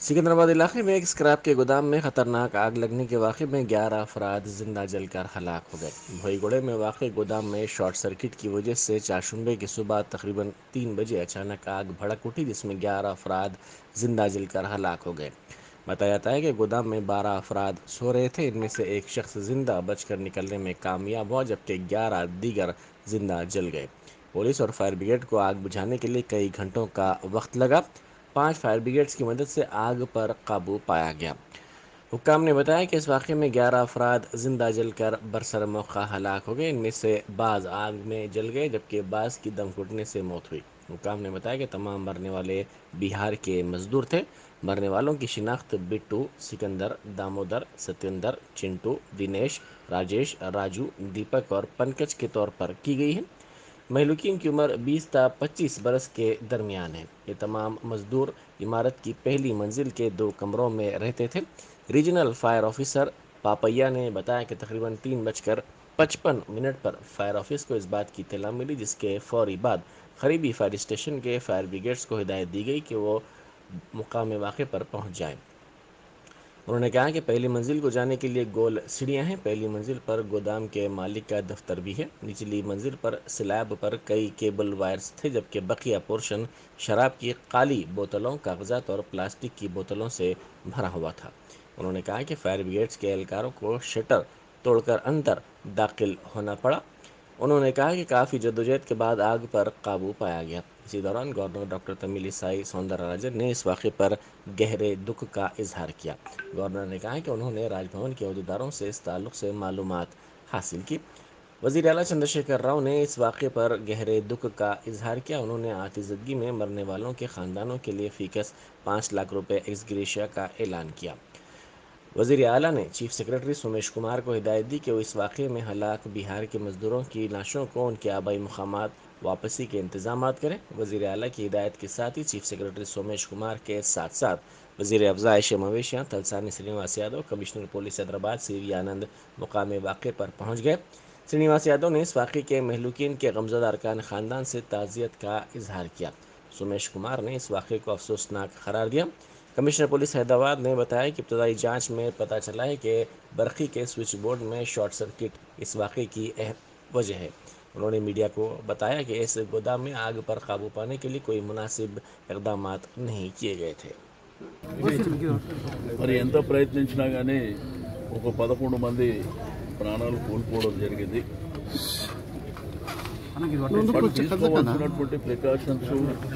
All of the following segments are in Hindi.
सिकंदराबाद इलाके में एक स्क्रैप के गोदाम में खतरनाक आग लगने के वाक़े में 11 अफराद ज़िंदा जलकर हलाक हो गए। भोईगोड़े में वाक़ गोदाम में शॉर्ट सर्किट की वजह से चारशुबे की सुबह तकरीबन तीन बजे अचानक आग भड़क उठी, जिसमें 11 अफराद ज़िंदा जलकर हलाक हो गए। बताया जाता है कि गोदाम में 12 अफराद सो रहे थे। इनमें से एक शख्स ज़िंदा बचकर निकलने में कामयाब हुआ, जबकि 11 दीगर ज़िंदा जल गए। पुलिस और फायर ब्रिगेड को आग बुझाने के लिए कई घंटों का वक्त लगा। पाँच फायर ब्रिगेड्स की मदद से आग पर काबू पाया गया। हुकाम ने बताया कि इस वाक़े में 11 अफराद ज़िंदा जलकर बरसर मौका हलाक हो गए। इनमें से बाज़ आग में जल गए, जबकि बाज़ की दम घुटने से मौत हुई। हुकाम ने बताया कि तमाम मरने वाले बिहार के मजदूर थे। मरने वालों की शिनाख्त बिट्टू, सिकंदर, दामोदर, सत्येंद्र, चिंटू, दिनेश, राजेश, राजू, दीपक और पंकज के तौर पर की गई है। महलूकिन की उम्र 20 ता 25 बरस के दरमियान है। ये तमाम मजदूर इमारत की पहली मंजिल के दो कमरों में रहते थे। रीजनल फायर ऑफिसर पापैया ने बताया कि तकरीबन तीन बजकर पचपन मिनट पर फायर ऑफ़िस को इस बात की इतला मिली, जिसके फौरी बाद करीबी फायर स्टेशन के फायर ब्रिगेड्स को हिदायत दी गई कि वो मुकाम वाक़े पर पहुँच जाएँ। उन्होंने कहा कि पहली मंजिल को जाने के लिए गोल सीढ़ियाँ हैं। पहली मंजिल पर गोदाम के मालिक का दफ्तर भी है। निचली मंजिल पर स्लैब पर कई केबल वायर्स थे, जबकि बकिया पोर्शन शराब की काली बोतलों, कागजात और प्लास्टिक की बोतलों से भरा हुआ था। उन्होंने कहा कि फायर ब्रिगेड्स के एहलकारों को शटर तोड़कर अंदर दाखिल होना पड़ा। उन्होंने कहा कि काफ़ी जदोजहद के बाद आग पर काबू पाया गया। इसी दौरान governor doctor Tamilisai Soundararajan ने इस वाक़े पर गहरे दुख का इजहार किया। गवर्नर ने कहा कि उन्होंने राजभवन के अहदेदारों से इस ताल्लुक से मालूम हासिल की। वज़ीर अला चंद्रशेखर राव ने इस वाक़े पर गहरे दुख का इजहार किया। उन्होंने आतिजदगी में मरने वालों के ख़ानदानों के लिए फ़ीकस पाँच लाख रुपये एक्सग्रेशिया का ऐलान किया। वज़ीर अला ने चीफ सेक्रेटरी सोमेश कुमार को हिदायत दी कि वो इस वाक़े में हलाक बिहार के मजदूरों की लाशों को उनके आबाई मकाम वापसी के इंतज़ाम करें। वज़ीर अली की हिदायत के साथ ही चीफ सेक्रेटरी सोमेश कुमार के साथ साथ वज़ीर अफजाइश मवेशियाँ Talasani Srinivas Yadav, commissioner police Hyderabad, C V Anand मुकाम वाक़े पर पहुँच गए। श्रीनिवास यादव ने इस वाक़े के महलूकिन के गमजदा अरकान ख़ानदान से ताज़ियत का इजहार किया। सोमेश कुमार ने इस वाक़े को अफसोसनाक करार दिया। कमिश्नर पुलिस हैदराबाद ने बताया कि इब्तदाई जांच में पता चला है कि बरखी के स्विच बोर्ड में शॉर्ट सर्किट इस वाक़े की वजह है उन्होंने मीडिया को बताया कि इस गोदाम में आग पर काबू पाने के लिए कोई मुनासिब इकदाम नहीं किए गए थे మరి ఎంత ప్రయత్నించినా కానీ ఒక పదకొండు మంది ప్రాణాలు కోల్పోవడం జరిగింది బట్ తీసుకోవాల్సినటువంటి ప్రికాషన్స్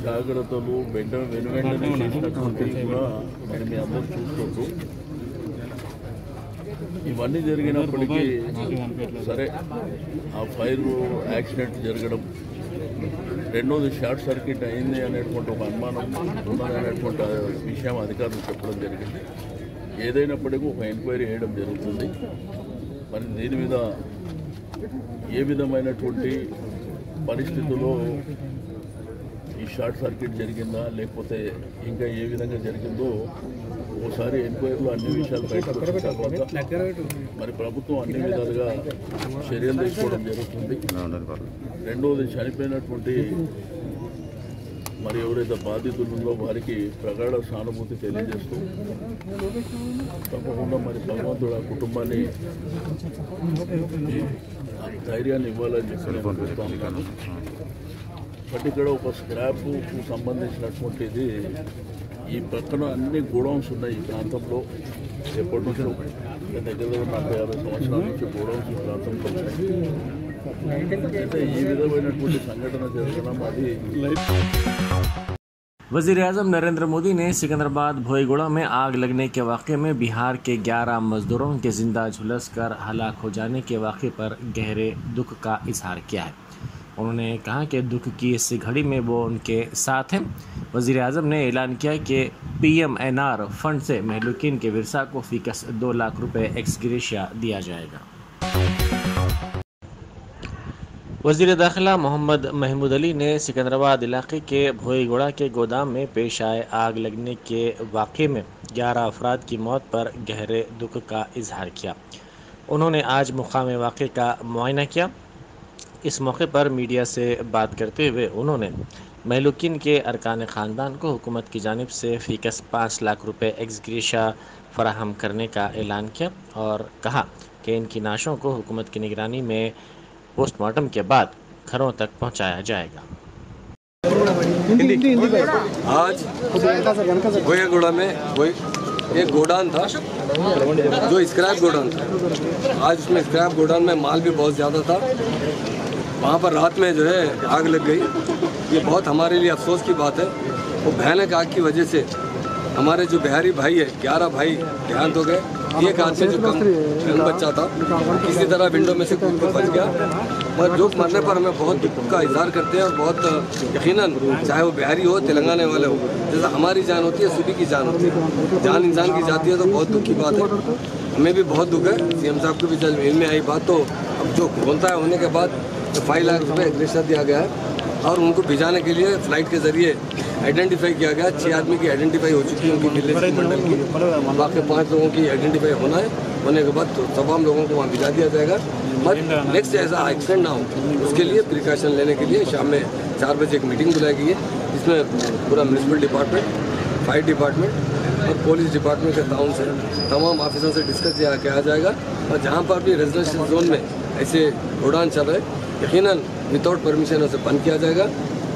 జాగ్రత్తలు వెంట వెను వెంటనే చేసినటువంటి కూడా మరి మీ అందరూ చూసుకోవచ్చు ఇవన్నీ జరిగినప్పటికీ సరే ఆ ఫైర్ యాక్సిడెంట్ జరగడం రెండోది షార్ట్ సర్క్యూట్ అయింది అనేటువంటి ఒక అనుమానం ఉన్నది అనేటువంటి విషయం అధికారులు చెప్పడం జరిగింది. ఏదైనప్పటికీ ఒక ఎంక్వైరీ చేయడం జరుగుతుంది. మరి దీని మీద ఏ విధమైనటువంటి పరిస్థితుల్లో ఈ షార్ట్ సర్క్యూట్ జరిగిందా లేకపోతే ఇంకా ఏ విధంగా జరిగిందో ఒకసారి ఎంక్వైరీలో అన్ని విషయాలు బయటకు తర్వాత మరి ప్రభుత్వం అన్ని విధాలుగా చర్యలు తీసుకోవడం జరుగుతుంది. రెండవది చనిపోయినటువంటి మరి ఎవరైతే బాధితులుందో వారికి ప్రగాఢ సానుభూతి తెలియజేస్తూ తప్పకుండా మరి భగవంతుడు ఆ కుటుంబాన్ని ధైర్యాన్ని ఇవ్వాలని చెప్పి నేను కోరుతా ఉన్నాను. బట్ ఇక్కడ ఒక స్క్రాప్కు సంబంధించినటువంటిది ఈ పక్కన అన్ని గోడౌన్స్ ఉన్నాయి ఈ ప్రాంతంలో. ఎప్పటి నుంచో దగ్గర దగ్గర నలభై యాభై సంవత్సరాల నుంచి గోడౌన్స్ ఈ ప్రాంతంలో ఉన్నాయి. वज़ीर अजम नरेंद्र मोदी ने सिकंदराबाद भोईगुड़ा में आग लगने के वाक़े में बिहार के 11 मजदूरों के ज़िंदा झुलस कर हलाक हो जाने के वाक़े पर गहरे दुख का इजहार किया है। उन्होंने कहा कि दुख की इस घड़ी में वो उनके साथ हैं। वज़ीर अजम ने ऐलान किया कि P M N R fund से महलुकिन के विरसा को फ़ीकस दो लाख रुपये एक्सग्रेशिया दिया जाएगा। वज़ीर दाखिला मोहम्मद महमूद अली ने सिकंदराबाद इलाके के भोईगोड़ा के गोदाम में पेश आए आग लगने के वाक़े में 11 अफराद की मौत पर गहरे दुख का इजहार किया। उन्होंने आज मुकाम वाक़े का मुआयना किया। इस मौके पर मीडिया से बात करते हुए उन्होंने महलुकिन के अरकान ख़ानदान को हुकूमत की जानब से फ़ीकस पाँच लाख रुपये एग्जग्रीशा फराहम करने का ऐलान किया और कहा कि इनकी नाशों को हुकूमत की निगरानी में पोस्टमार्टम के बाद घरों तक पहुँचाया जाएगा। आज गोयागुड़ा में एक गोडाउन था, जो स्क्रैप गोडाउन था। आज उसमें स्क्रैप गोडाउन में माल भी बहुत ज़्यादा था। वहाँ पर रात में जो है आग लग गई। ये बहुत हमारे लिए अफसोस की बात है। वो भयानक आग की वजह से हमारे जो बिहारी भाई है, ग्यारह भाई देहांत हो गए। एक आदमी जो कम बच्चा था। किसी तरह विंडो में से कूद के बच गया। और जो मरने पर हमें बहुत दुख का इजहार करते हैं और बहुत यकीनन, चाहे वो बिहारी हो, तेलंगाना वाले हो, जैसा हमारी जान होती है सभी की जान होती है। जान इंसान की जाती है तो बहुत दुख की बात है। हमें भी बहुत दुख है। सीएम साहब को भी जब में आई बात तो अब जो बोलता है होने के बाद तो फाइव लाख रुपये एग्रेशन दिया गया है। और उनको भिजाने के लिए फ़्लाइट के ज़रिए आइडेंटिफाई किया गया। छः आदमी की आइडेंटिफाई हो चुकी है उनकी की। मंडल की बाकी पाँच लोगों की आइडेंटिफाई होना है। होने के बाद तो तमाम लोगों को वहाँ भिजा दिया जाएगा। बट नेक्स्ट ऐसा एक्सीडेंट ना हो उसके लिए प्रिकॉशन लेने के लिए शाम में चार बजे एक मीटिंग बुलाई गई है जिसमें पूरा म्यूनसिपल डिपार्टमेंट फायर डिपार्टमेंट और पुलिस डिपार्टमेंट के ताउन से तमाम ऑफिसरों से डिस्कस किया किया जाएगा। और जहाँ पर भी रेजिडेंशियल जोन में ऐसे उड़ान चल रहे यकीनन विदाउट परमिशन उसे बंद किया जाएगा।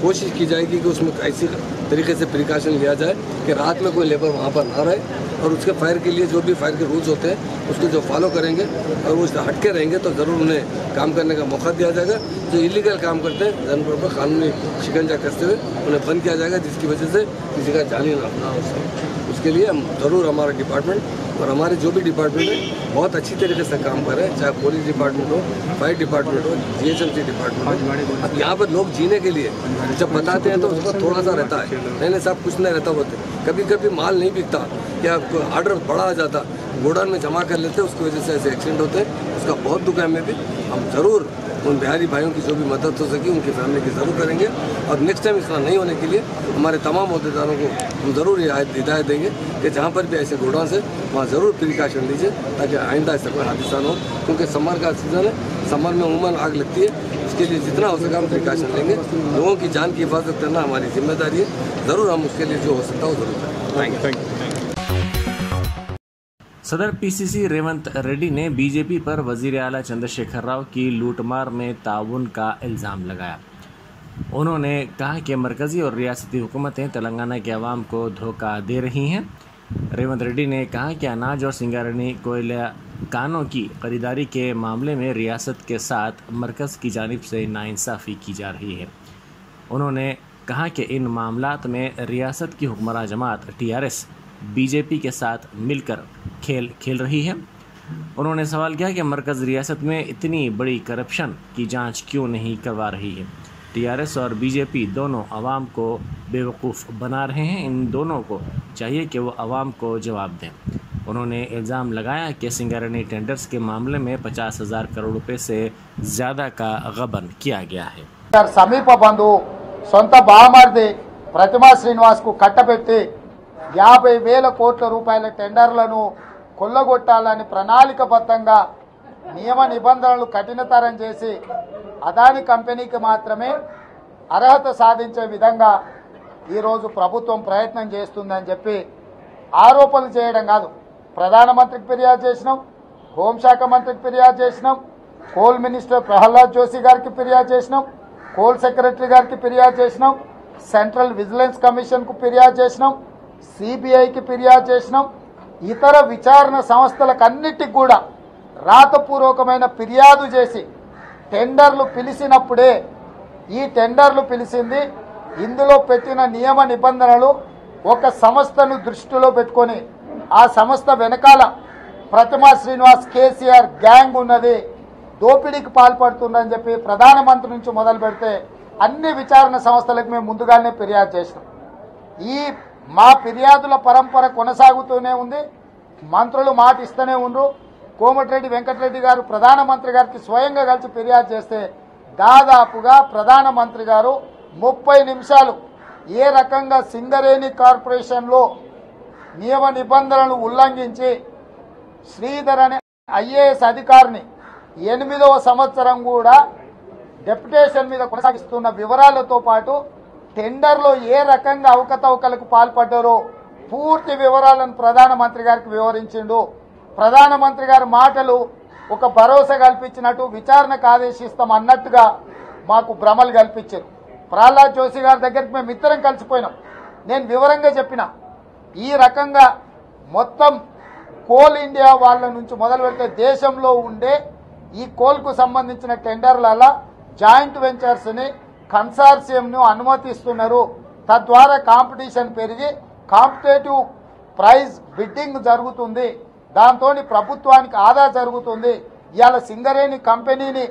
कोशिश की जाएगी कि उसमें ऐसी तरीके से प्रिकॉशन लिया जाए कि रात में कोई लेबर वहाँ पर ना रहे और उसके फायर के लिए जो भी फायर के रूल्स होते हैं, उसको जो फॉलो करेंगे और वो हटके रहेंगे तो ज़रूर उन्हें काम करने का मौका दिया जाएगा। जो इलीगल काम करते हैं, जानवरों पर कानूनी शिकंजा करते हुए उन्हें बंद किया जाएगा, जिसकी वजह से किसी का जानी ना हो सके। उसके लिए हम ज़रूर हमारा डिपार्टमेंट और हमारे जो भी डिपार्टमेंट है, बहुत अच्छी तरीके से काम कर रहे हैं, चाहे पुलिस डिपार्टमेंट हो फायर डिपार्टमेंट हो जीएचएमसी डिपार्टमेंट हो। अब यहाँ पर लोग जीने के लिए जब बताते हैं तो उसका थोड़ा सा रहता है। नहीं नहीं साहब कुछ नहीं रहता होते कभी कभी माल नहीं बिकता, या ऑर्डर बड़ा आ जाता, गोडाउन में जमा कर लेते, उसकी वजह से ऐसे एक्सीडेंट होते हैं। उसका बहुत दुख है हमें भी। हम ज़रूर उन बिहारी भाइयों की जो भी मदद हो सकी उनकी फैमिली की ज़रूर करेंगे। और नेक्स्ट टाइम इस तरह नहीं होने के लिए हमारे तमाम अहदेदारों को हम ज़रूर हिदायत देंगे कि जहाँ पर भी ऐसे गोडाउन है वहाँ ज़रूर प्रिकॉशन लीजिए ताकि आइंदा ऐसा कोई हादसा न हो क्योंकि समर का सीज़न है समर में उमूमन आग लगती है। इसके लिए जितना हो सका हम प्रिकॉशन लेंगे। लोगों की जान की हिफाजत करना हमारी ज़िम्मेदारी है। ज़रूर हम उसके लिए जो हो सकता है वो ज़रूर करेंगे थैंक यू सदर पीसीसी रेवंत रेड्डी ने बीजेपी पर वज़ीर अला चंद्रशेखर राव की लूटमार में ताउन का इल्ज़ाम लगाया। उन्होंने कहा कि मरकज़ी और रियासती हुकूमतें तेलंगाना के अवाम को धोखा दे रही हैं। रेवंत रेड्डी ने कहा कि अनाज और सिंगारनी कोयला कानों की खरीदारी के मामले में रियासत के साथ मरकज़ की जानब से नाइंसाफ़ी की जा रही है। उन्होंने कहा कि इन मामलात में रियासत की हुक्मरान जमात टी आर टीआरएस, बीजेपी के साथ मिलकर खेल खेल रही है उन्होंने सवाल किया कि मरकज़ रियासत में इतनी बड़ी करप्शन की जांच क्यों नहीं करवा रही है टीआरएस और बीजेपी दोनों आवाम को बेवकूफ़ बना रहे हैं इन दोनों को चाहिए कि वो आवाम को जवाब दें उन्होंने इल्ज़ाम लगाया कि सिंगारनी टेंडर्स के मामले में पचास हज़ार करोड़ रुपए से ज़्यादा का गबन किया गया है గారి సమీప బంధువు సొంత బామర్ది ప్రతిమా శ్రీనివాస్కు కట్టబెట్టి యాభై వేల కోట్ల రూపాయల టెండర్లను కొల్లగొట్టాలని ప్రణాళికబద్ధంగా నియమ నిబంధనలు కఠినతరం చేసి అదాని కంపెనీకి మాత్రమే అర్హత సాధించే విధంగా ఈరోజు ప్రభుత్వం ప్రయత్నం చేస్తుందని చెప్పి ఆరోపణలు చేయడం కాదు. ప్రధానమంత్రికి ఫిర్యాదు చేసినాం హోంశాఖ మంత్రికి ఫిర్యాదు చేసినాం కోల్ మినిస్టర్ ప్రహ్లాద్ జోషి గారికి ఫిర్యాదు చేసినాం కోల్ సెక్రటరీ గారికి ఫిర్యాదు చేసినాం సెంట్రల్ విజిలెన్స్ కమిషన్కు ఫిర్యాదు చేసినాం సిబిఐకి ఫిర్యాదు చేసినాం ఇతర విచారణ సంస్థలకన్నిటికి కూడా రాతపూర్వకమైన ఫిర్యాదు చేసి టెండర్లు పిలిచినప్పుడే ఈ టెండర్లు పిలిచింది ఇందులో పెట్టిన నియమ నిబంధనలు ఒక సంస్థను దృష్టిలో పెట్టుకొని ఆ సంస్థ వెనకాల ప్రతిమా శ్రీనివాస్ కేసీఆర్ గ్యాంగ్ ఉన్నది దోపిడీకి పాల్పడుతుందని చెప్పి ప్రధానమంత్రి నుంచి మొదలు పెడితే అన్ని విచారణ సంస్థలకు మేము ముందుగానే ఫిర్యాదు చేసినాం. ఈ మా ఫిర్యాదుల పరంపర కొనసాగుతూనే ఉంది. మంత్రులు మాట ఇస్తూనే ఉండ్రు. కోమటిరెడ్డి వెంకటరెడ్డి గారు ప్రధానమంత్రి గారికి స్వయంగా కలిసి ఫిర్యాదు చేస్తే దాదాపుగా ప్రధానమంత్రి గారు ముప్పై నిమిషాలు ఏ రకంగా సింగరేణి కార్పొరేషన్లో నియమ నిబంధనలు ఉల్లంఘించి శ్రీధర్ అనే ఐఏఎస్ అధికారిని ఎనిమిదవ సంవత్సరం కూడా డెప్యుటేషన్ మీద కొనసాగిస్తున్న వివరాలతో పాటు టెండర్లో ఏ రకంగా అవకతవకలకు పాల్పడ్డారో పూర్తి వివరాలను ప్రధానమంత్రి గారికి వివరించిండు. ప్రధానమంత్రి గారి మాటలు ఒక భరోసా కల్పించినట్టు విచారణకు ఆదేశిస్తాం అన్నట్టుగా మాకు భ్రమలు కల్పించారు. ప్రహ్లాద్ జోషి గారి దగ్గరికి మేము ఇద్దరం కలిసిపోయినాం. నేను వివరంగా చెప్పిన ఈ రకంగా మొత్తం కోల్ ఇండియా వాళ్ళ నుంచి మొదలు పెడితే దేశంలో ఉండే ఈ కోల్కు సంబంధించిన టెండర్లలో జాయింట్ వెంచర్స్ని కన్సార్షియంను అనుమతిస్తున్నారు. తద్వారా కాంపిటీషన్ పెరిగి కాంపిటేటివ్ ప్రైజ్ బిడ్డింగ్ జరుగుతుంది. దాంతో ప్రభుత్వానికి ఆదా జరుగుతుంది. ఇవాళ సింగరేణి కంపెనీని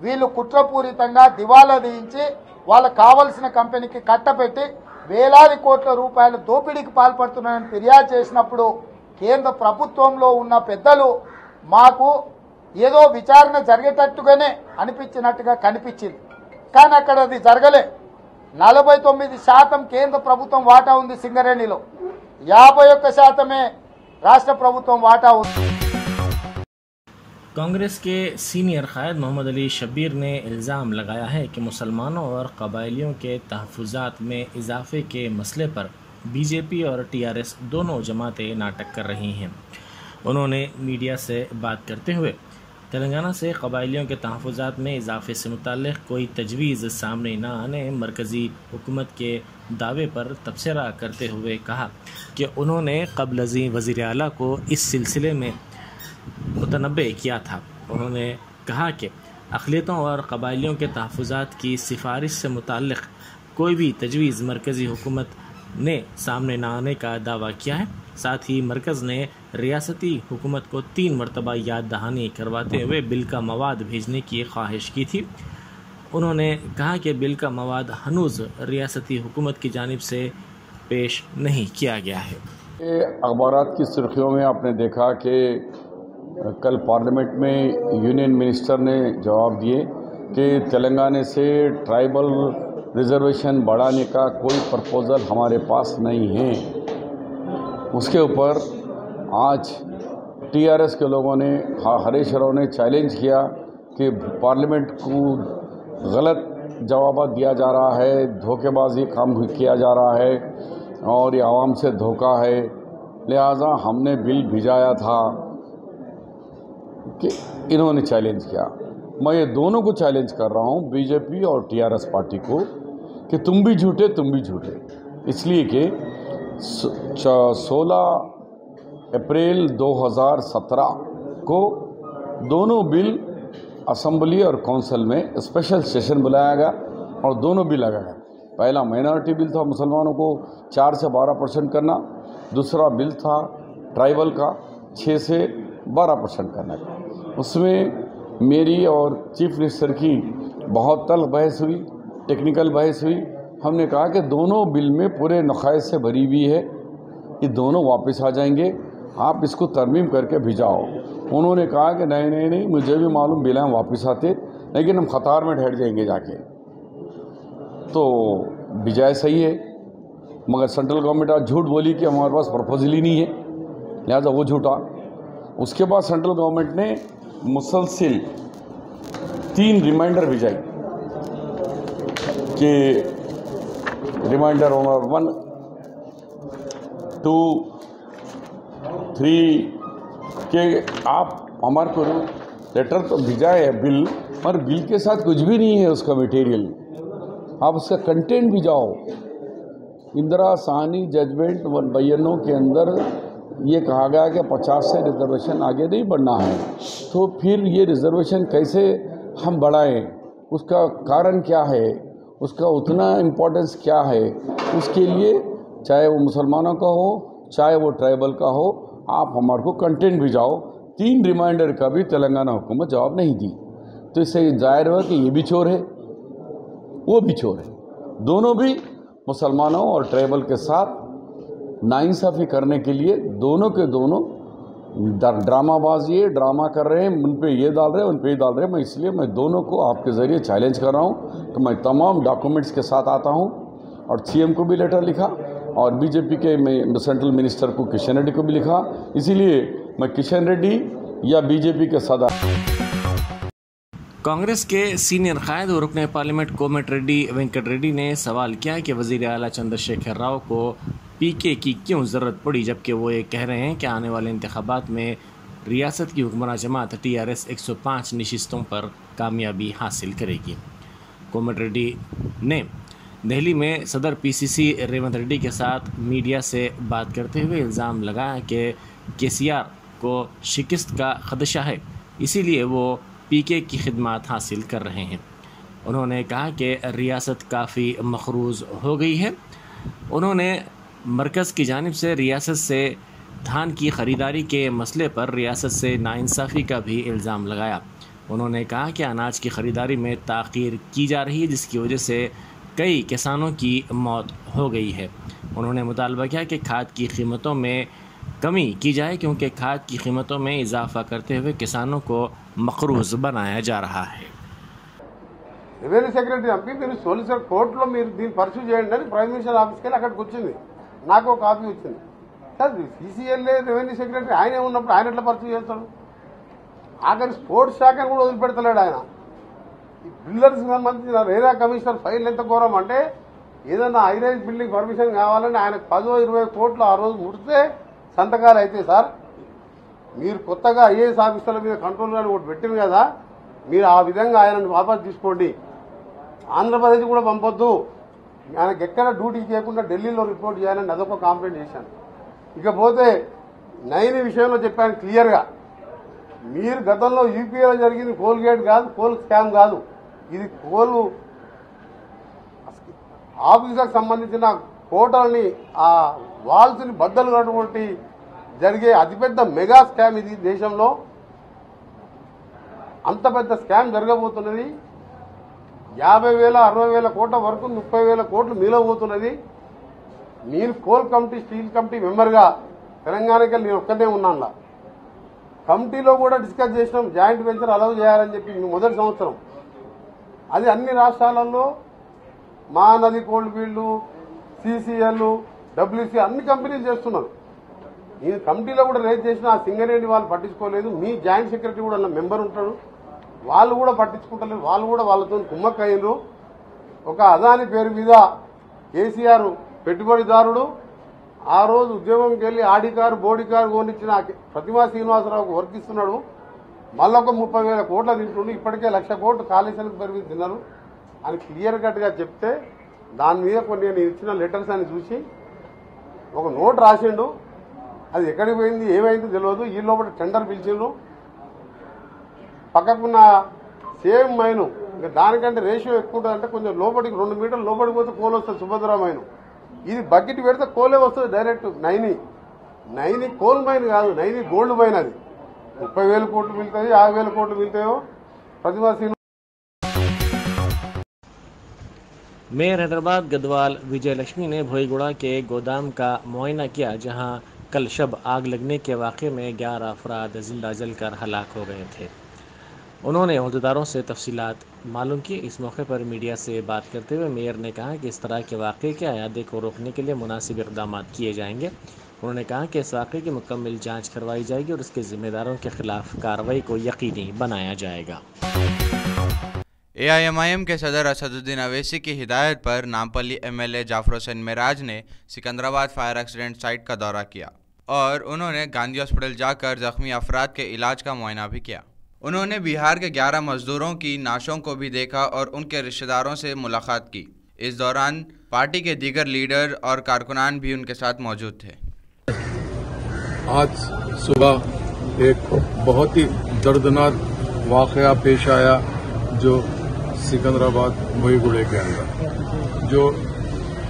వీళ్ళు కుట్రపూరితంగా దివాలా దించి వాళ్ళకు కావలసిన కంపెనీకి కట్టపెట్టి వేలాది కోట్ల రూపాయల దోపిడీకి పాల్పడుతున్నారని ఫిర్యాదు చేసినప్పుడు కేంద్ర ప్రభుత్వంలో ఉన్న పెద్దలు మాకు ఏదో విచారణ జరిగేటట్టుగానే అనిపించినట్టుగా కనిపించింది. కానీ అక్కడ అది జరగలే నలభై తొమ్మిది శాతం కేంద్ర ప్రభుత్వం వాటా ఉంది సింగరేణిలో యాభై ఒక్క శాతమే రాష్ట్ర ప్రభుత్వం వాటా ఉంది कांग्रेस के सीनियर कायद मोहम्मद अली शब्बीर ने इल्ज़ाम लगाया है कि मुसलमानों और कबायलियों के तहफ़्फ़ुज़ात में इजाफे के मसले पर बीजेपी और टीआरएस दोनों जमातें नाटक कर रही हैं उन्होंने मीडिया से बात करते हुए तेलंगाना से कबायलियों के तहफ़ात में इजाफे से मुतल कोई तजवीज़ सामने न आने, मरकज़ी हुकूमत के दावे पर तबसरा करते हुए कहा कि उन्होंने कबल वज़ी अला को इस सिलसिले में मुतनबे किया था। उन्होंने कहा कि अखिलतों और कबाइलियों के तहफ़ात की सिफारिश से मुतल कोई भी तजवीज़ मरकज़ी हुकूमत ने सामने न आने का दावा किया है। साथ ही मरकज़ ने रियासती हुकूमत को तीन मरतबा याद दहानी करवाते हुए बिल का मवाद भेजने की ख्वाहिश की थी। उन्होंने कहा कि बिल का मवाद हनूज़ रियासती हुकूमत की जानब से पेश नहीं किया गया है। अखबार की सुर्खियों में आपने देखा कि कल पार्लियामेंट में यूनियन मिनिस्टर ने जवाब दिए कि तेलंगाना से ट्राइबल रिजर्वेशन बढ़ाने का कोई प्रपोज़ल हमारे पास नहीं है। उसके ऊपर आज टीआरएस के लोगों ने हरीश राव ने चैलेंज किया कि पार्लियामेंट को गलत जवाब दिया जा रहा है, धोखेबाजी काम किया जा रहा है और ये आवाम से धोखा है। लिहाजा हमने बिल भिजाया था कि इन्होंने चैलेंज किया। मैं ये दोनों को चैलेंज कर रहा हूँ बीजेपी और टीआरएस पार्टी को, कि तुम भी झूठे, तुम भी झूठे। इसलिए कि सोलह अप्रैल 2017 को दोनों बिल असम्बली और काउंसिल में स्पेशल सेशन बुलाया गया और दोनों बिल लगा गया। पहला माइनॉरिटी बिल था मुसलमानों को चार से बारह परसेंट करना, दूसरा बिल था ट्राइबल का छः से बारह परसेंट करने का। उसमें मेरी और चीफ मिनिस्टर की बहुत तल बहस हुई, टेक्निकल बहस हुई। हमने कहा कि दोनों बिल में पूरे नक़ायद से भरी हुई है, ये दोनों वापस आ जाएँगे। आप इसको तरमीम करके भिजाओ उन्होंने कहा कि नहीं नहीं नहीं, मुझे भी मालूम हम वापस आते, लेकिन हम ख़तार में ठहर जाएँगे जाके। तो भिजाए सही है, मगर सेंट्रल गवर्नमेंट आज झूठ बोली कि हमारे पास प्रपोजल ही नहीं है। लिहाजा वो झूठा। उसके बाद सेंट्रल गवर्नमेंट ने मुसलसिल तीन रिमाइंडर भिजाई कि reminder number one two three के आप हमारे को लेटर तो भिजाए है बिल पर बिल के साथ कुछ भी नहीं है उसका मटेरियल आप उसका कंटेंट भिजाओ। इंदिरा साहनी जजमेंट वन बयानों के अंदर ये कहा गया कि 50 से रिजर्वेशन आगे नहीं बढ़ना है। तो फिर ये रिजर्वेशन कैसे हम बढ़ाएँ? उसका कारण क्या है? उसका उतना इम्पोर्टेंस क्या है? उसके लिए चाहे वो मुसलमानों का हो, चाहे वो ट्राइबल का हो आप हमारे को कंटेंट भिजाओ। तीन रिमाइंडर का भी तेलंगाना हुकूमत जवाब नहीं दी। तो इससे ज़ाहिर हुआ कि ये भी चोर है, वो भी चोर है। दोनों भी मुसलमानों और ट्राइबल के साथ नाइंसाफ़ी करने के लिए दोनों के दोनों ड्रामाबाज ये ड्रामा कर रहे हैं, उन पर ये डाल रहे हैं, उन पर ये डाल रहे हैं। मैं इसलिए मैं दोनों को आपके ज़रिए चैलेंज कर रहा हूँ तो मैं तमाम डॉक्यूमेंट्स के साथ आता हूँ और सीएम को भी लेटर लिखा। और बीजेपी के सेंट्रल मिनिस्टर को किशन रेड्डी को भी लिखा। इसीलिए मैं किशन रेड्डी या बीजेपी के सदा कांग्रेस के सीनियर कायद और रुकन पार्लियामेंट कोमट रेड्डी वेंकट रेड्डी ने सवाल किया कि वज़ीर अला चंद्रशेखर राव को पीके की क्यों ज़रूरत पड़ी, जबकि वो ये कह रहे हैं कि आने वाले इंतबात में रियासत की हुक्मरान जमात टी आर एस एक सौ पाँच नशस्तों पर कामयाबी हासिल करेगी। कोमट रेड्डी ने दिल्ली में सदर पीसीसी रेवंत रेड्डी के साथ मीडिया से बात करते हुए इल्ज़ाम लगाया कि के को शिकस्त का खदशा है। इसीलिए वो पीके की खिदमत हासिल कर रहे हैं। उन्होंने कहा कि रियासत काफ़ी मखरूज हो गई है। उन्होंने मरकज़ की जानब से रियासत से धान की ख़रीदारी के मसले पर रियासत से नाइंसाफ़ी का भी इल्ज़ाम लगाया। उन्होंने कहा कि अनाज की ख़रीदारी में ताख़ीर की जा रही है, जिसकी वजह से कई किसानों की मौत हो गई है उन्होंने मुतालबा किया कि खाद की कीमतों में कमी की जाए क्योंकि खाद की कीमतों में इजाफा करते हुए किसानों को मकरूज बनाया जा रहा है రెవెన్యూ సెక్రటరీ పంపి మీరు సోలిసిటర్ కోర్టులో మీరు దీన్ని పర్సూ చేయండి అని ప్రైమ్ మినిస్టర్ ఆఫీస్కి వెళ్ళి అక్కడికి వచ్చింది నాకు ఒక కాపీ వచ్చింది సార్ సీసీఎల్ఏ రెవెన్యూ సెక్రటరీ ఆయనే ఉన్నప్పుడు ఆయన ఎట్లా పర్సూ చేస్తాడు ఆఖరి స్పోర్ట్స్ శాఖను కూడా వదిలిపెడతలేడు ఆయన ఈ బిల్డర్స్ సంబంధించిన రేరా కమిషనర్ ఫైల్ ఎంత ఘోరం అంటే ఏదన్నా హైరైజ్ బిల్డింగ్ పర్మిషన్ కావాలని ఆయనకు పదో ఇరవై కోట్లు ఆ రోజు ముడితే సంతకాలు అయితే సార్. మీరు కొత్తగా ఐఏఎస్ ఆఫీసర్ల మీద కంట్రోల్ కానీ ఒకటి పెట్టింది కదా మీరు ఆ విధంగా ఆయనను వాపసు తీసుకోండి. ఆంధ్రప్రదేశ్ కూడా పంపొద్దు. ఆయనకు ఎక్కడ డ్యూటీ చేయకుండా ఢిల్లీలో రిపోర్ట్ చేయాలని అదొక కాంప్లైంట్ చేశాను. ఇకపోతే నయని విషయంలో చెప్పాను క్లియర్గా. మీరు గతంలో యూపీఏలో జరిగింది కోల్గేట్ కాదు కోల్ స్కామ్ కాదు. ఇది కోల్. ఆఫీసర్కి సంబంధించిన కోటల్ని ఆ వాల్స్ని బద్దలు కట్టుకుంటే జరిగే అతిపెద్ద మెగా స్కామ్ ఇది దేశంలో. అంత పెద్ద స్కామ్ జరగబోతున్నది. యాభై వేల అరవై వేల కోట్ల వరకు ముప్పై వేల కోట్లు మిగిలబోతున్నది. నేను కోల్ కమిటీ స్టీల్ కమిటీ మెంబర్గా తెలంగాణకి నేను ఒక్కనే ఉన్నాను కమిటీలో కూడా డిస్కస్ చేసినాం జాయింట్ వెంచర్ అలౌ చేయాలని చెప్పి మొదటి సంవత్సరం. అది అన్ని రాష్ట్రాలలో Mahanadi coal field CCL WC అన్ని కంపెనీలు చేస్తున్నారు. ఈ కమిటీలో కూడా రేజ్ చేసిన ఆ సింగరేణి వాళ్ళు పట్టించుకోలేదు. మీ జాయింట్ సెక్రటరీ కూడా మెంబర్ ఉంటాడు. వాళ్ళు కూడా పట్టించుకుంటలేదు. వాళ్ళు కూడా వాళ్ళతో కుమ్మక్కయ్యారు ఒక అదాని పేరు మీద కేసీఆర్ పెట్టుబడిదారుడు. ఆ రోజు ఉద్యోగంకి వెళ్ళి ఆడికారు బోడికారు బోడి కారు కొనిచ్చిన ప్రతిమా శ్రీనివాసరావుకు వర్క్ ఇస్తున్నాడు. మళ్ళొక ముప్పై వేల కోట్ల తింటుండు. ఇప్పటికే లక్ష కోట్లు కాళేశ్వరం పెరిగి తిన్నారు. అని క్లియర్ కట్గా చెప్తే దాని మీద కొన్ని నేను ఇచ్చిన లెటర్స్ అని చూసి ఒక నోట్ రాసిండు. అది ఎక్కడికి పోయింది ఏమైందో తెలియదు. ఈ లోపల టెండర్ పిలిచిండు. పక్కకున్న సేమ్ మైను ఇంకా దానికంటే రేషియో ఎక్కువ ఉంటుంది అంటే కొంచెం లోపలికి రెండు మీటర్లు లోపలికి పోతే కోల్ వస్తుంది సుభద్ర మైను. ఇది బకెట్ పెడితే కోలే వస్తుంది direct Naini. Naini coal mine కాదు నైని గోల్డ్ మైన్ అది. ముప్పై వేల కోట్లు మిగులుతుంది యాభై వేల కోట్లు మిగులుతాయో ప్రతిభా శ్రీనివాస్ मेयर हैदराबाद गदवाल विजय लक्ष्मी ने भोईगुड़ा के गोदाम का मुआयना किया जहां कल शब आग लगने के वाक़े में 11 अफराद जिंदा जलकर हलाक हो गए थे उन्होंने अहदेदारों से तफसीलात मालूम की इस मौके पर मीडिया से बात करते हुए मेयर ने कहा कि इस तरह के वाक़े के अयादे को रोकने के लिए मुनासिब इकदाम किए जाएंगे उन्होंने कहा कि इस वाक़े की मुकम्मल जाँच करवाई जाएगी और उसके ज़िम्मेदारों के खिलाफ कार्रवाई को यकीनी बनाया जाएगा। ए आई एम आई एम के सदर असदुद्दीन अवैसी की हिदायत पर Nampally M L A Jafar Hussain Meraj ने सिकंदराबाद फायर एक्सीडेंट साइट का दौरा किया और उन्होंने गांधी हॉस्पिटल जाकर जख्मी अफराद के इलाज का मुआयना भी किया। उन्होंने बिहार के 11 मजदूरों की नाशों को भी देखा और उनके रिश्तेदारों से मुलाकात की। इस दौरान पार्टी के दीगर लीडर और कारकुनान भी उनके साथ मौजूद थे। आज सुबह एक बहुत ही दर्दनाक वाकया पेश आया जो सिकंदराबाद भोईगुड़े के अंदर। जो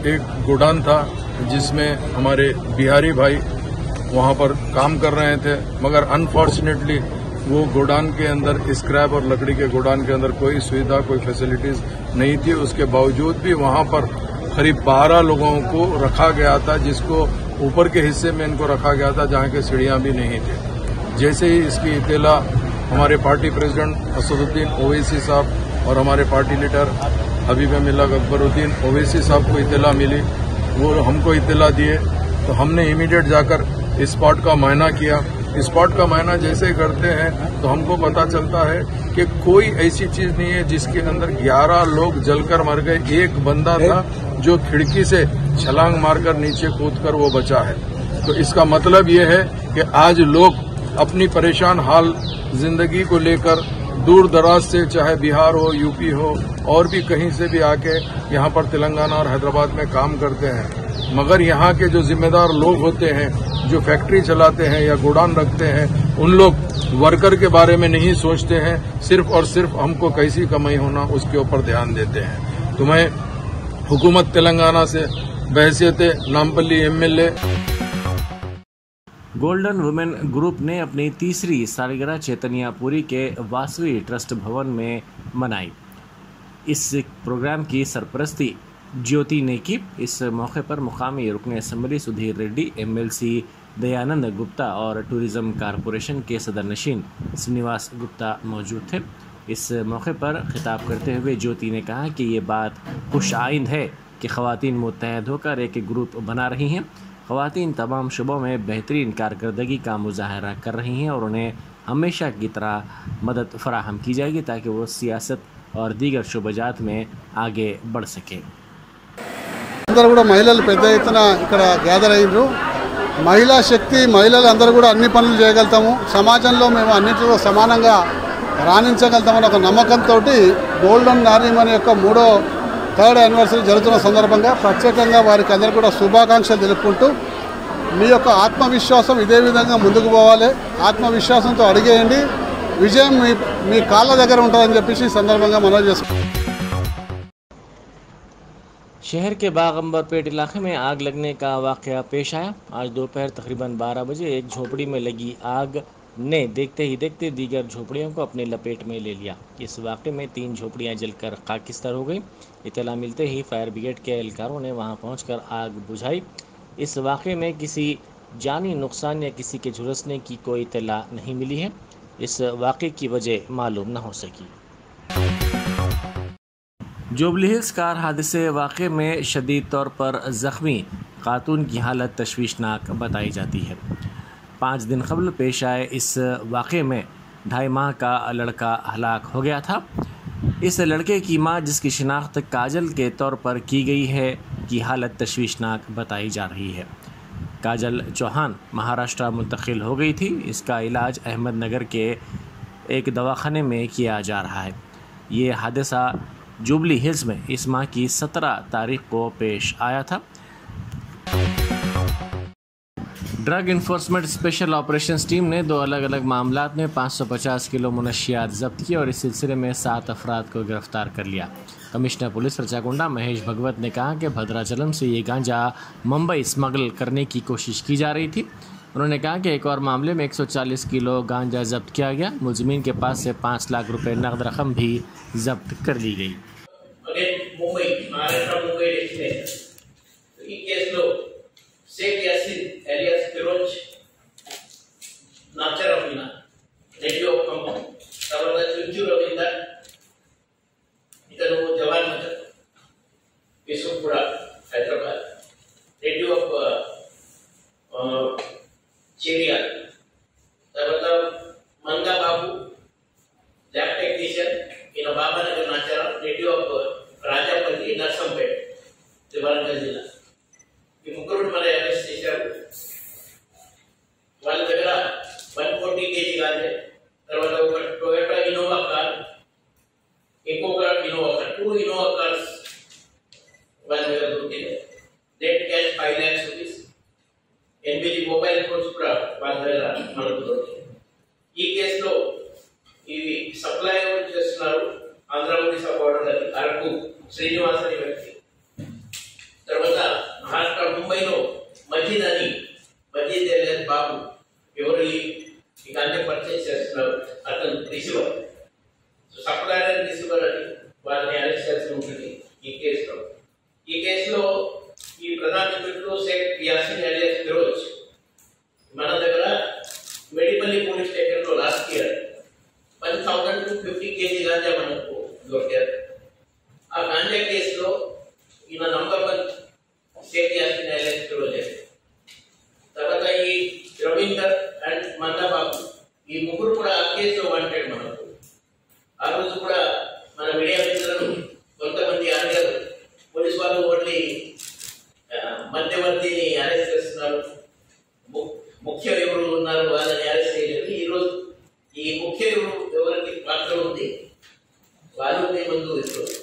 एक गोडान था जिसमें हमारे बिहारी भाई वहाँ पर काम कर रहे थे, मगर अनफॉर्चुनेटली वो गोडान के अंदर स्क्रैप और लकड़ी के गोडान के अंदर कोई सुविधा, कोई फैसिलिटीज़ नहीं थी। उसके बावजूद भी वहाँ पर करीब बारह लोगों को रखा गया था, जिसको ऊपर के हिस्से में इनको रखा गया था जहाँ के सीढ़ियाँ भी नहीं थी। जैसे ही इसकी इतला हमारे पार्टी प्रेसिडेंट असदुद्दीन ओवैसी साहब और हमारे पार्टी लीडर हबीब मिल्ला अकबरुद्दीन ओवैसी साहब को इतला मिली। वो हमको इतला दिए। तो हमने इमीडिएट जाकर इस स्पॉट का मायना किया। स्पॉट का मायना जैसे करते हैं तो हमको पता चलता है कि कोई ऐसी चीज़ नहीं है जिसके अंदर 11 लोग जलकर मर गए। एक बंदा था जो खिड़की से छलांग मारकर नीचे कूदकर वो बचा है। तो इसका मतलब ये है कि आज लोग अपनी परेशान हाल, ज़िंदगी को लेकर दूर दराज से, चाहे बिहार हो, यूपी हो, और भी कहीं से भी आके यहाँ पर तेलंगाना और हैदराबाद में काम करते हैं। मगर यहाँ के जो जिम्मेदार लोग होते हैं, जो फैक्ट्री चलाते हैं या गोडाउन रखते हैं, उन लोग वर्कर के बारे में नहीं सोचते हैं। सिर्फ़ और सिर्फ़ हमको कैसी कमाई होना, उसके ऊपर ध्यान देते हैं। तो मैं हुकूमत तेलंगाना से बहसीत Nampally MLA golden women group ने अपनी तीसरी सालगिरह चैतन्यापुरी के वासवी ट्रस्ट भवन में मनाई। इस प्रोग्राम की सरपरस्ती ज्योति ने की। इस मौके पर मुकामी रुकन असम्बली सुधीर रेड्डी एमएलसी दयानंद गुप्ता और टूरिज़्म कारपोरेशन के सदर नशीन श्रीनिवास गुप्ता मौजूद थे। इस मौके पर खिताब करते हुए ज्योति ने कहा कि ये बात खुश आइंद है। कि ख़वातीन मुतहद होकर एक ग्रुप बना रही हैं ख़वातीन तमाम शुबों में बेहतरीन कारकर्दगी का मुजाहरा कर रही हैं और उन्हें हमेशा की तरह मदद फराहम की जाएगी ताकि वो सियासत और दीगर शुबजात में आगे बढ़ सकें అందరూ కూడా మహిళలు పెద్ద ఎత్తున ఇక్కడ గ్యాదర్ అయ్యారు మహిళా శక్తి మహిళలు అందరూ కూడా అన్ని పనులు చేయగలుగుతాము సమాజంలో మేము అన్నింటిలో సమానంగా రాణించగలుగుతామని ఒక నమ్మకంతో గోల్డెన్ నారీమణి యొక్క మూడో థర్డ్ యానివర్సరీ జరుగుతున్న సందర్భంగా ప్రత్యేకంగా వారికి అందరూ కూడా శుభాకాంక్షలు తెలుపుకుంటూ మీ యొక్క ఆత్మవిశ్వాసం ఇదే విధంగా ముందుకు పోవాలి ఆత్మవిశ్వాసంతో అడిగేయండి విజయం మీ మీ కాళ్ళ దగ్గర ఉంటుందని చెప్పేసి ఈ సందర్భంగా మనవి చేసుకుంటాం शहर के बागंबरपेट इलाके में आग लगने का वाक़ पेश आया आज दोपहर तकरीबन 12 बजे एक झोपड़ी में लगी आग ने देखते ही देखते दीगर झोपड़ियों को अपने लपेट में ले लिया इस वाक़े में तीन झोपड़ियां जलकर खाकिस्तर हो गई इतला मिलते ही फायर ब्रिगेड के एहलकारों ने वहाँ पहुंचकर आग बुझाई। इस वाक़े में किसी जानी नुकसान या किसी के झुलसने की कोई इतला नहीं मिली है। इस वाक़े की वजह मालूम न हो सकी। जोबली हिल्स कार हादसे वाक़े में शदीद तौर पर ज़ख्मी खातून की हालत तशवीशनाक बताई जाती है। पाँच दिन कबल पेश आए। इस वाक़े में ढाई माह का लड़का हलाक हो गया था। इस लड़के की माँ, जिसकी शिनाख्त काजल के तौर पर की गई है, की हालत तशवीशनाक बताई जा रही है। काजल चौहान महाराष्ट्र मुंतकिल हो गई थी। इसका इलाज अहमदनगर के एक दवाखाने में किया जा रहा है। ये हादसा जुबली हिल्स में इस माह की सत्रह तारीख को पेश आया था। Drug enforcement special operation team ने दो अलग अलग मामला में 550 किलो मुनशियात जब्त की और इस सिलसिले में सात अफराद को गिरफ़्तार कर लिया। कमिश्नर पुलिस रचाकुंडा महेश भगवत ने कहा कि भद्राचलम से ये गांजा मुंबई स्मगल करने की कोशिश की जा रही थी। उन्होंने कहा कि एक और मामले में 140 किलो गांजा जब्त किया गया। मुलजमीन के पास से पाँच लाख रुपए नकद रकम भी जब्त कर ली गई। కూడా మనకు దొరికింది ఈ కేసులో ఇవి సప్లై చేస్తున్నారు? ఆంధ్ర ఒడిశా బోర్డర్ అరకు శ్రీనివాస్ అనే వ్యక్తి. తర్వాత మహారాష్ట్ర ముంబైలో మజీద్ అని మజీద్ ఎలియస్ బాబు ఎవరు ఇక అన్ని పర్చేజ్ చేస్తున్నారు. అతను receiver so supplier and receiver అని వాళ్ళని అరెస్ట్ చేస్తూ ఉంటుంది ఈ కేసులో. ఈ కేసులో ఈ ప్రధాన నిందితుడు షేక్ యాసిన్ అలీ ఈరోజే మనకు దొరికారు ఆ కాంటాక్ట్ కేసులో ఈయన నంబర్ సేవ్ చేస్తే డైరెక్టర్ లేదు తర్వాత ఈ రవీందర్ అండ్ మందబాబు ఈ ముగ్గురు కూడా ఆ కేసులో వాంటెడ్ మనకు. ఆ రోజు కూడా మన మీడియా మిత్రులను కొంతమంది అడిగారు పోలీస్ వాళ్ళు ఓన్లీ మధ్యవర్తిని అరెస్ట్ చేస్తున్నారు. ముఖ్య ఎవరు ఉన్నారు వాళ్ళని అరెస్ట్ చేయలేదు. ఈరోజు ఈ ముఖ్య ఎవరికి పాత్ర ఉంది? वायु नहीं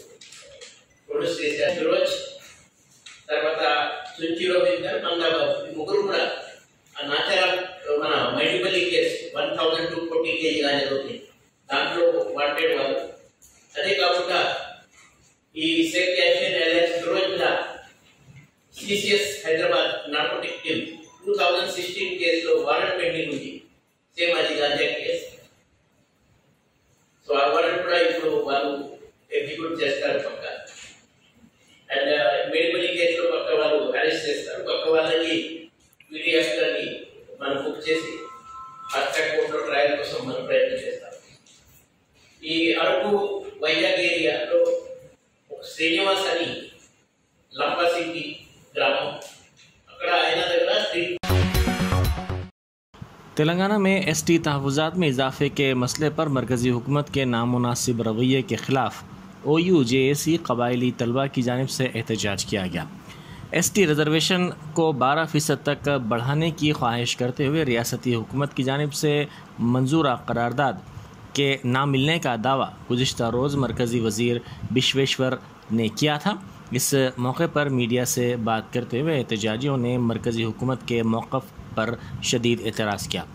तेलंगाना में एस टी तहफ़ात में इजाफे के मसले पर मरकज़ी हुकूमत के नामनासिब रवैये के ख़िलाफ़ ओ यू जे ए सी कबायली तलबा की जानब से एहतजाज किया गया। एस टी रिजर्वेशन को बारह फ़ीसद तक बढ़ाने की ख्वाहिश करते हुए रियासती हुकूमत की जानब से मंजूरा करारदाद के ना मिलने का दावा गुज्त रोज़ मरकज़ी वज़ीर विश्वेश्वर ने किया था। इस मौके पर मीडिया से बात करते हुए एहतजाजियों ने मरकज़ी हुकूमत के मौक़ पर शदीद एतराज़ किया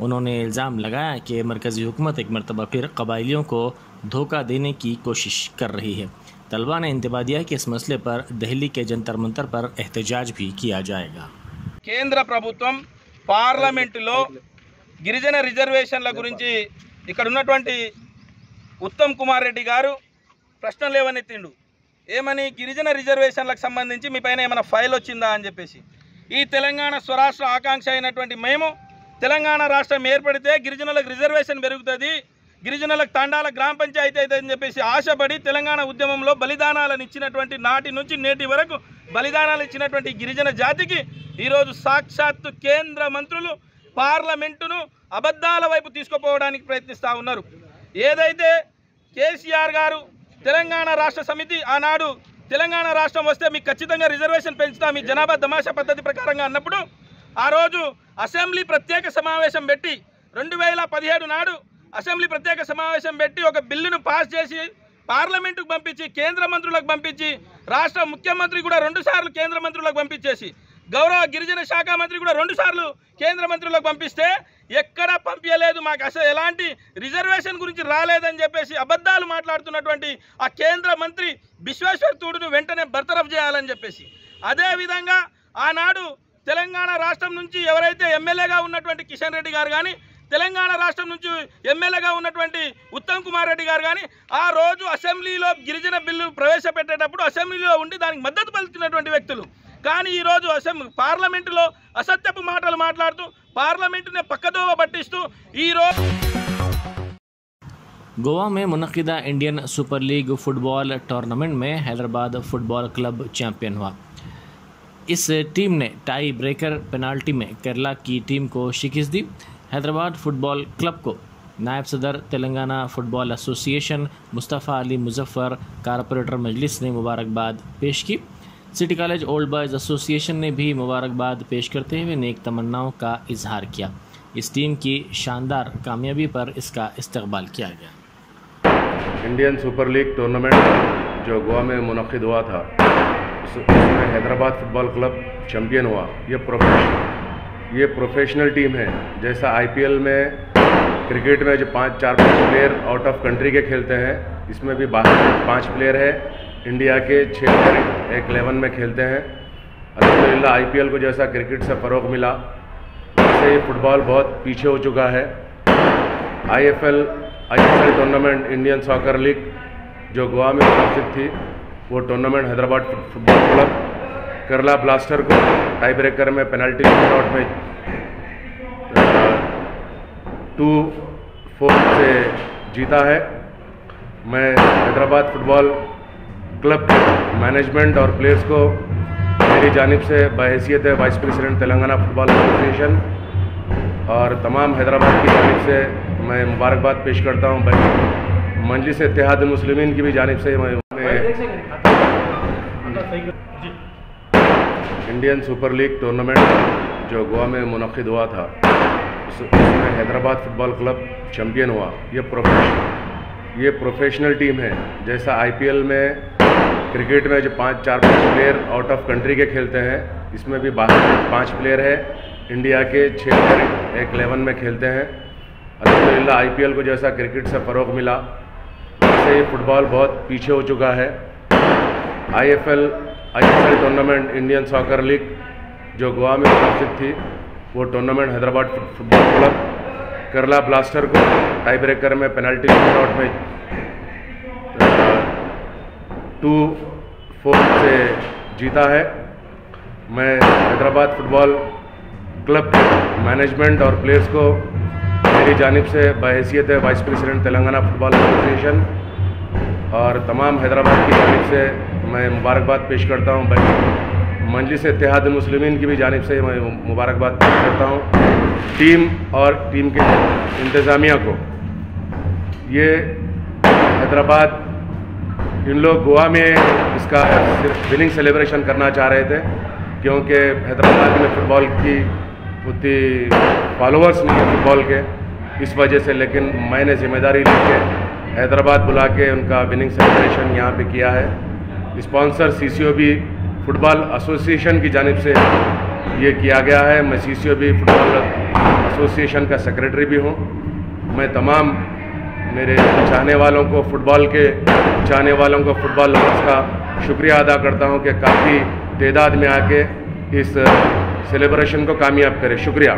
उन्होंने इल्ज़ाम लगाया कि मरकज़ी हुकूमत एक मरतबा फिर कबाइलियों को धोखा देने की कोशिश कर रही है तलबा ने इंतबा दिया कि इस मसले पर दहली के जंतर मंतर पर एहतजाज भी किया जाएगा కేంద్ర ప్రభుత్వం పార్లమెంటులో గిరిజన రిజర్వేషన్ల గురించి ఇక్కడ ఉన్నటువంటి ఉత్తమ్ కుమార్ రెడ్డి గారు ప్రశ్నలు లేవనెత్తిండు ఏమని గిరిజన రిజర్వేషన్లకు సంబంధించి మీ పైన ఏమైనా ఫైల్ వచ్చిందా అని చెప్పేసి ఈ తెలంగాణ స్వరాష్ట్ర ఆకాంక్ష అయినటువంటి మేము తెలంగాణ రాష్ట్రం ఏర్పడితే గిరిజనులకు రిజర్వేషన్ పెరుగుతుంది. గిరిజనులకు తండాల గ్రామ పంచాయతీ అయితే అని చెప్పేసి ఆశపడి తెలంగాణ ఉద్యమంలో బలిదానాలను ఇచ్చినటువంటి నాటి నుంచి నేటి వరకు బలిదానాలు ఇచ్చినటువంటి గిరిజన జాతికి ఈరోజు సాక్షాత్తు కేంద్ర మంత్రులు పార్లమెంటును అబద్ధాల వైపు తీసుకుపోవడానికి ప్రయత్నిస్తూ ఉన్నారు. ఏదైతే కేసీఆర్ గారు తెలంగాణ రాష్ట్ర సమితి ఆనాడు తెలంగాణ రాష్ట్రం వస్తే మీకు ఖచ్చితంగా రిజర్వేషన్ పెంచుతాం మీ జనాభా తమాషా పద్ధతి ప్రకారంగా అన్నప్పుడు ఆ రోజు అసెంబ్లీ ప్రత్యేక సమావేశం పెట్టి రెండు వేల పదిహేడు నాడు అసెంబ్లీ ప్రత్యేక సమావేశం పెట్టి ఒక బిల్లును పాస్ చేసి పార్లమెంటుకు పంపించి కేంద్ర మంత్రులకు పంపించి రాష్ట్ర ముఖ్యమంత్రి కూడా రెండు సార్లు కేంద్ర మంత్రులకు పంపించేసి గౌరవ గిరిజన శాఖ మంత్రి కూడా రెండు సార్లు కేంద్ర మంత్రులకు పంపిస్తే ఎక్కడా పంపించలేదు. మాకు అసలు ఎలాంటి రిజర్వేషన్ గురించి రాలేదని చెప్పేసి అబద్ధాలు మాట్లాడుతున్నటువంటి ఆ కేంద్ర మంత్రి విశ్వేశ్వర్ తూడును వెంటనే బర్తరఫ్ చేయాలని చెప్పేసి. అదేవిధంగా ఆనాడు తెలంగాణ రాష్ట్రం నుంచి ఎవరైతే ఎమ్మెల్యేగా ఉన్నటువంటి కిషన్ రెడ్డి గారు కానీ తెలంగాణ రాష్ట్రం నుంచి ఎమ్మెల్యేగా ఉన్నటువంటి ఉత్తమ్ కుమార్ రెడ్డి గారు కానీ ఆ రోజు అసెంబ్లీలో గిరిజన బిల్లు ప్రవేశపెట్టేటప్పుడు అసెంబ్లీలో ఉండి దానికి మద్దతు పలుకుతున్నటువంటి వ్యక్తులు. కానీ ఈరోజు అసెంబ్లీ పార్లమెంటులో అసత్యపు మాటలు మాట్లాడుతూ పార్లమెంటునే పక్కదోవ పట్టిస్తూ ఈరోజు गोवा में मुनदा Indian Super League football tournament में हैदराबाद फुटबॉल क्लब चैंपियन हुआ इस टीम ने टाई ब्रेकर पेनाल्टी में केरला की टीम को शिकस्त दी हैदराबाद फुटबॉल क्लब को नायब सदर Telangana football association Mustafa Ali Muzaffar corporator Majlis ने मुबारकबाद पेश की city college old boys association ने भी मुबारकबाद पेश करते हुए नेक तमन्नाओं का इजहार किया। इस टीम की शानदार कामयाबी पर इसका इस्तकबाल किया गया। इंडियन सुपर लीग टूर्नामेंट जो गोवा में मुनद हुआ था, उस- उसमें हैदराबाद फुटबॉल क्लब चैम्पियन हुआ। ये प्रोफेश ये प्रोफेशनल टीम है। जैसा आईपीएल में क्रिकेट में जो पाँच चार पाँच प्लेयर आउट ऑफ़ कंट्री के खेलते हैं, इसमें भी बाहर पाँच प्लेयर है। इंडिया के छः प्लेयर एक इलेवन में खेलते हैं। अलहमदिल्ला आईपीएल को जैसा क्रिकेट से फ़रोग मिला, वैसे ही फुटबॉल बहुत पीछे हो चुका है। IFL IFL tournament Indian soccer league जो गोवा में उपस्थित थी, वो tournament Hyderabad football club, Kerala blaster को टाई ब्रेकर में पेनल्टी शॉट में टू फोर से जीता है। मैं हैदराबाद फुटबॉल क्लब मैनेजमेंट और प्लेयर्स को मेरी जानब से बहसीत है vice president Telangana football association. और तमाम हैदराबाद की जानब से मैं मुबारकबाद पेश करता हूँ। मंजलिस इतिहाद मुस्लिमीन की भी जानब से मैं इंडियन सुपर लीग टूर्नामेंट जो गोवा में मुनद हुआ था, उस- उसमें हैदराबाद फुटबॉल क्लब चैम्पियन हुआ। ये प्रोफेश ये प्रोफेशनल टीम है। जैसा आईपीएल में क्रिकेट में जो पाँच, चार, पाँच प्लेयर आउट ऑफ़ कंट्री के खेलते हैं, इसमें भी बाहर के पाँच प्लेयर है। इंडिया के छः प्लेयर एक इलेवन में खेलते हैं। अलहमदिल्ला आईपीएल को जैसा क्रिकेट से फ़रोग मिला, वैसे ही फुटबॉल बहुत पीछे हो चुका है। I F L I F L tournament Indian soccer league जो गोवा में उपस्थित थी, वो tournament Hyderabad football club Kerala blaster को टाई ब्रेकर में पेनल्टी शॉट में टू फोर से जीता है। मैं हैदराबाद फुटबॉल क्लब मैनेजमेंट और प्लेयर्स को मेरी जानब से बहसीत है, vice president Telangana football association. और तमाम हैदराबाद की जानब से मैं मुबारकबाद पेश करता हूँ। मजलिस इतिहाद मुस्लिमीन की भी जानब से मैं मुबारकबाद पेश करता हूँ। टीम और टीम के इंतज़ामिया को। ये हैदराबाद इन लोग गोवा में इसका विनिंग सेलिब्रेशन करना चाह रहे थे, क्योंकि हैदराबाद में फ़ुटबॉल की उतनी फॉलोअर्स नहीं है फुटबॉल के, इस वजह से, लेकिन मैंने ज़िम्मेदारी लेके हैदराबाद बुला के उनका विनिंग सेलिब्रेशन यहाँ पे किया है। स्पॉन्सर सी फुटबॉल एसोसिएशन की जानब से ये किया गया है। मैं सी फुटबॉल एसोसिएशन का सेक्रेटरी भी हूँ। मैं तमाम मेरे चाहने वालों को फुटबॉल के, चाहने वालों को फुटबॉल लवर्स का शुक्रिया अदा करता हूँ कि काफ़ी तादाद में आके इस सेलिब्रेशन को कामयाब करें। शुक्रिया।